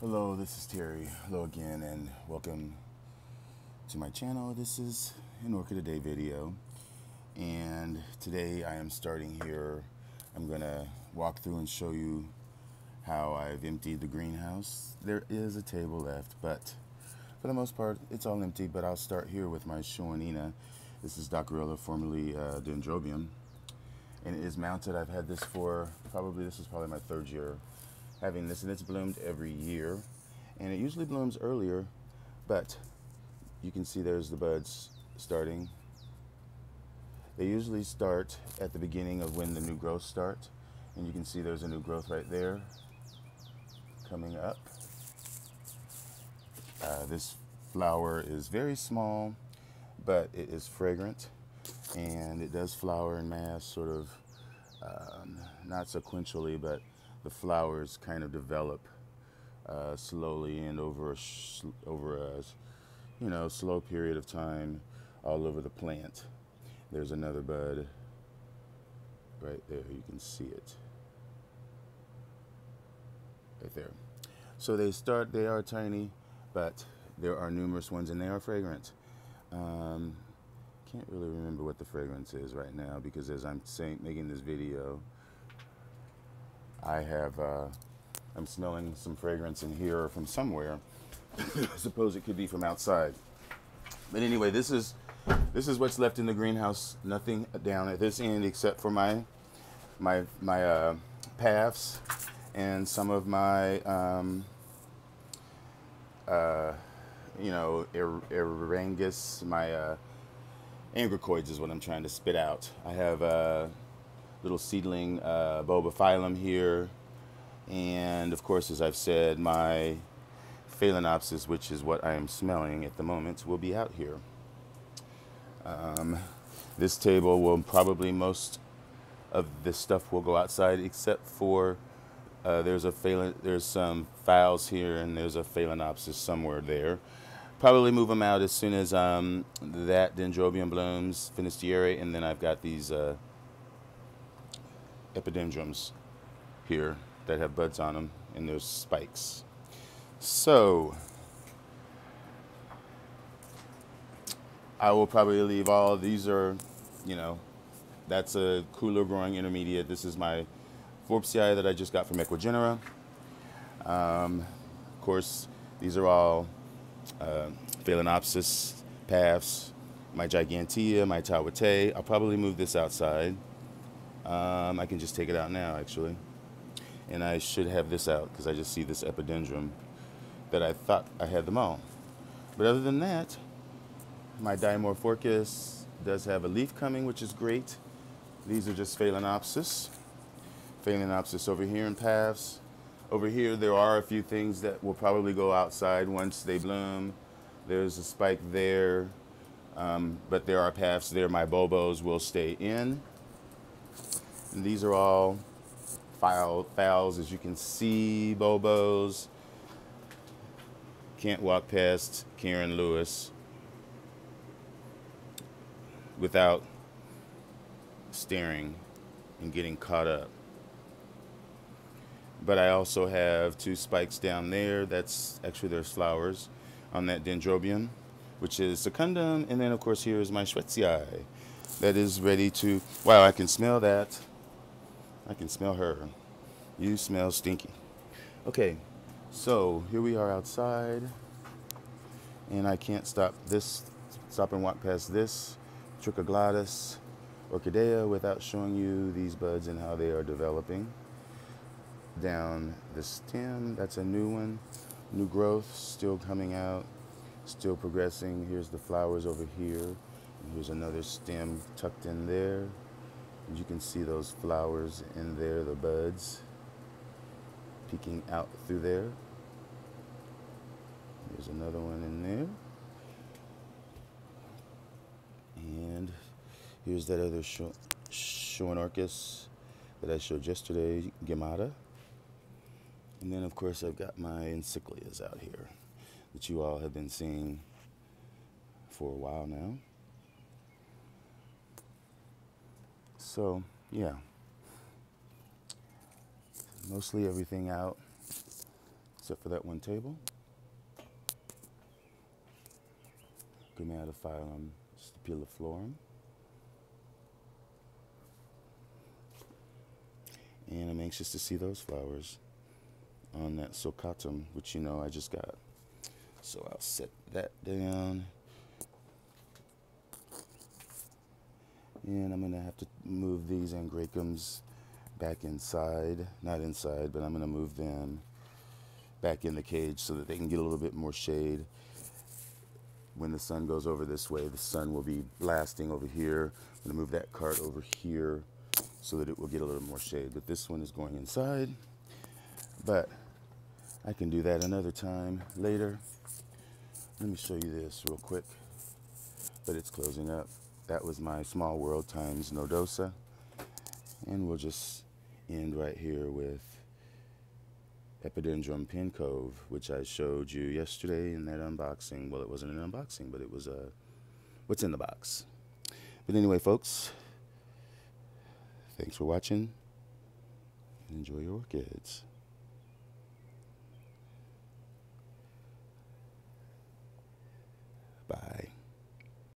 Hello, this is Terry. Hello again, and welcome to my channel. This is an Orchid a Day video, and today I am starting here. I'm gonna walk through and show you how I've emptied the greenhouse. There is a table left, but for the most part, it's all empty. But I'll start here with my Schoenina. This is Dockrillia, formerly uh, Dendrobium, and it is mounted. I've had this for probably this is probably my third year having this, and it's bloomed every year. And it usually blooms earlier, but you can see there's the buds starting. They usually start at the beginning of when the new growth starts, and you can see there's a new growth right there coming up. Uh, this flower is very small, but it is fragrant, and it does flower in mass, sort of um, not sequentially, but the flowers kind of develop uh, slowly and over a over a you know slow period of time all over the plant. There's another bud right there. You can see it right there. So they start. They are tiny, but there are numerous ones, and they are fragrant. Um, can't really remember what the fragrance is right now because as I'm saying, making this video, I have, uh, I'm smelling some fragrance in here from somewhere. I suppose it could be from outside. But anyway, this is this is what's left in the greenhouse. Nothing down at this end except for my my my uh, paths and some of my um, uh, you know er Eryngus, my uh, angraecoids is what I'm trying to spit out. I have uh, little seedling uh, bulbophyllum here. And of course, as I've said, my Phalaenopsis, which is what I am smelling at the moment, will be out here. Um, this table will probably most of this stuff will go outside except for uh, there's a phalen, there's some phals here and there's a phalaenopsis somewhere there. Probably move them out as soon as um, that dendrobium blooms, finisterrae, and then I've got these uh, epidendrums here that have buds on them and there's spikes. So I will probably leave all these are, you know, that's a cooler growing intermediate. This is my Forbesii that I just got from Ecuagenera. Um, of course, these are all uh, Phalaenopsis paths, my Gigantea, my Tawate. I'll probably move this outside. Um, I can just take it out now, actually. And I should have this out because I just see this epidendrum that I thought I had them all. But other than that, my Dimorphorchis does have a leaf coming, which is great. These are just Phalaenopsis. Phalaenopsis over here in paths. Over here, there are a few things that will probably go outside once they bloom. There's a spike there, um, but there are paths there. My bulbos will stay in. And these are all phal, phals, as you can see, Bobos. Can't walk past Karen Lewis without staring and getting caught up. But I also have two spikes down there. That's actually there's flowers on that dendrobium, which is secundum. And then, of course, here is my Schwetzii that is ready to, wow, I can smell that. I can smell her. You smell stinky. Okay, so here we are outside, and I can't stop this, stop and walk past this Trichoglottis orchidea without showing you these buds and how they are developing. Down the stem, that's a new one, new growth, still coming out, still progressing. Here's the flowers over here. Here's another stem tucked in there. You can see those flowers in there, the buds peeking out through there. There's another one in there. And here's that other Schoenorchis that I showed yesterday, Gemmata. And then, of course, I've got my encyclias out here that you all have been seeing for a while now. So, yeah. Mostly everything out. except for that one table. Grammatophyllum stapeliiflorum. And I'm anxious to see those flowers on that sulcatum, which you know I just got. So I'll set that down. And I'm going to have to move these angraecums back inside. Not inside, but I'm going to move them back in the cage so that they can get a little bit more shade. When the sun goes over this way, the sun will be blasting over here. I'm to move that cart over here so that it will get a little more shade. But this one is going inside. But I can do that another time later. Let me show you this real quick. But it's closing up. That was my small world times nodosa. And we'll just end right here with Epidendrum pin cove, which I showed you yesterday in that unboxing. Well, it wasn't an unboxing, but it was a uh, what's in the box. But anyway, folks, thanks for watching. And enjoy your orchids. Bye.